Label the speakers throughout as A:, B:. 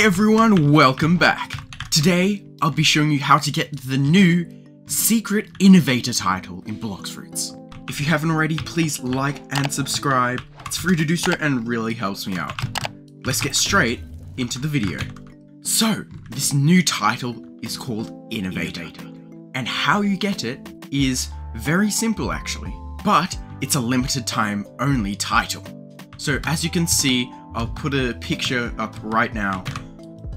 A: Hey everyone, welcome back. Today, I'll be showing you how to get the new Secret Innovator title in Blox Fruits. If you haven't already, please like and subscribe. It's free to do so and really helps me out. Let's get straight into the video. So, this new title is called Innovator. And how you get it is very simple actually, but it's a limited time only title. So as you can see, I'll put a picture up right now.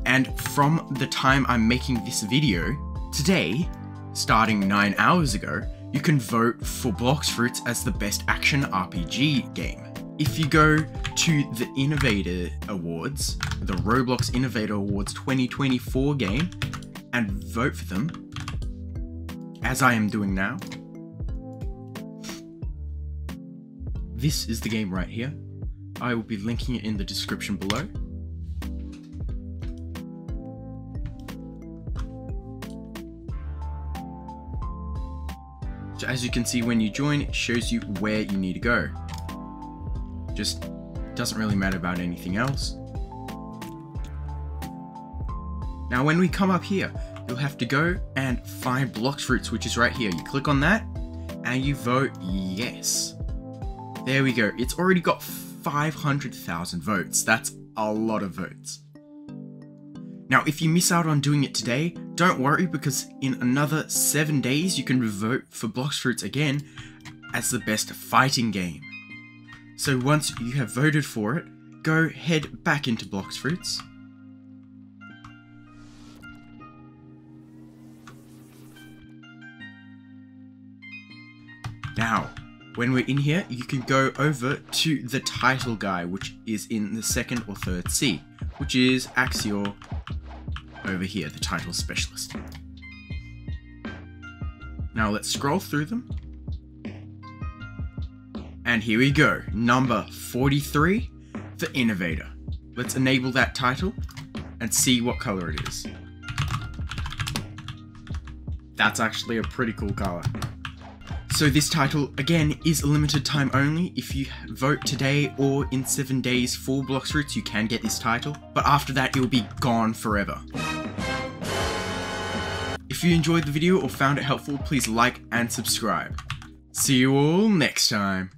A: And from the time I'm making this video, today, starting 9 hours ago, you can vote for Blox Fruits as the best action RPG game. If you go to the Innovator Awards, the Roblox Innovator Awards 2024 game, and vote for them, as I am doing now, this is the game right here. I will be linking it in the description below. So as you can see when you join, it shows you where you need to go. Just doesn't really matter about anything else. Now when we come up here, you'll have to go and find Blox Fruits, which is right here. You click on that and you vote yes. There we go. It's already got 500,000 votes. That's a lot of votes. Now, if you miss out on doing it today, don't worry because in another 7 days you can vote for Blox Fruits again as the best fighting game. So once you have voted for it, go head back into Blox Fruits. Now, when we're in here, you can go over to the title guy, which is in the second or third Sea, which is Axior over here, the title specialist. Now let's scroll through them. And here we go, number 43 for Innovator. Let's enable that title and see what color it is. That's actually a pretty cool color. So this title, again, is a limited time only. If you vote today or in 7 days for Blox Fruits, you can get this title. But after that, it will be gone forever. If you enjoyed the video or found it helpful, please like and subscribe. See you all next time.